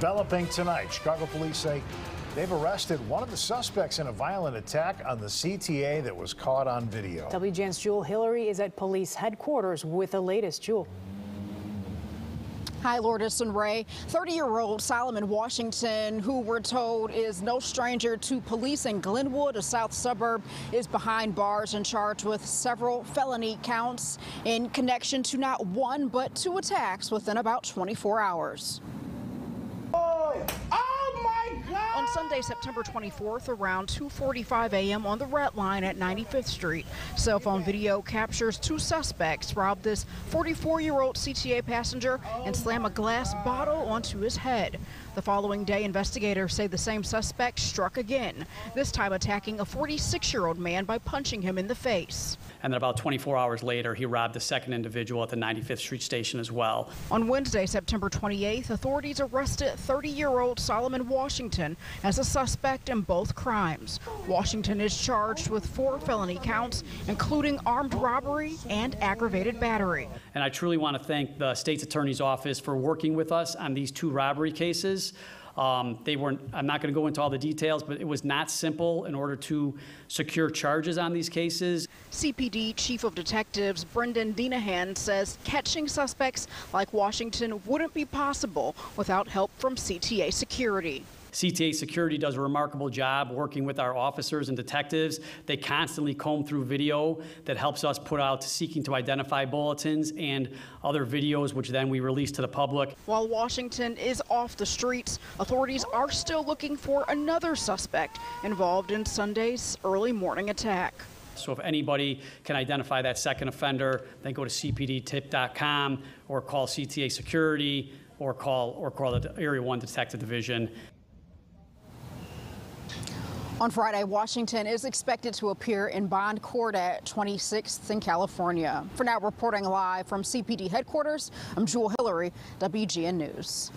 Developing tonight, Chicago police say they've arrested one of the suspects in a violent attack on the CTA that was caught on video. WGN's Jewel Hillary is at police headquarters with the latest. Jewel. Hi, Lourdes and Ray. 30 year old Solomon Washington, who we're told is no stranger to police in Glenwood, a south suburb, is behind bars and charged with several felony counts in connection to not one but two attacks within about 24 hours. Oh On Sunday, September 24th, around 2:45 a.m. on the red line at 95th Street, cell phone video captures two suspects rob this 44-year-old CTA passenger and slam a glass bottle onto his head. The following day, investigators say the same suspect struck again, this time attacking a 46-year-old man by punching him in the face. And then about 24 hours later, he robbed the second individual at the 95th Street station as well. On Wednesday, September 28th, authorities arrested 30-year-old Solomon Washington as a suspect in both crimes. Washington is charged with four felony counts, including armed robbery and aggravated battery. And I truly want to thank the state's attorney's office for working with us on these two robbery cases. Um, they weren't, I'm not going to go into all the details, but it was not simple in order to secure charges on these cases. CPD Chief of Detectives Brendan Deenihan says catching suspects like Washington wouldn't be possible without help from CTA security. CTA Security does a remarkable job working with our officers and detectives. They constantly comb through video that helps us put out seeking to identify bulletins and other videos, which then we release to the public. While Washington is off the streets, authorities are still looking for another suspect involved in Sunday's early morning attack. So if anybody can identify that second offender, then go to cpdtip.com or call CTA Security or call or call the Area 1 Detective Division. On Friday, Washington is expected to appear in bond court at 26th in California. For now, reporting live from CPD headquarters, I'm Jewel Hillary, WGN News.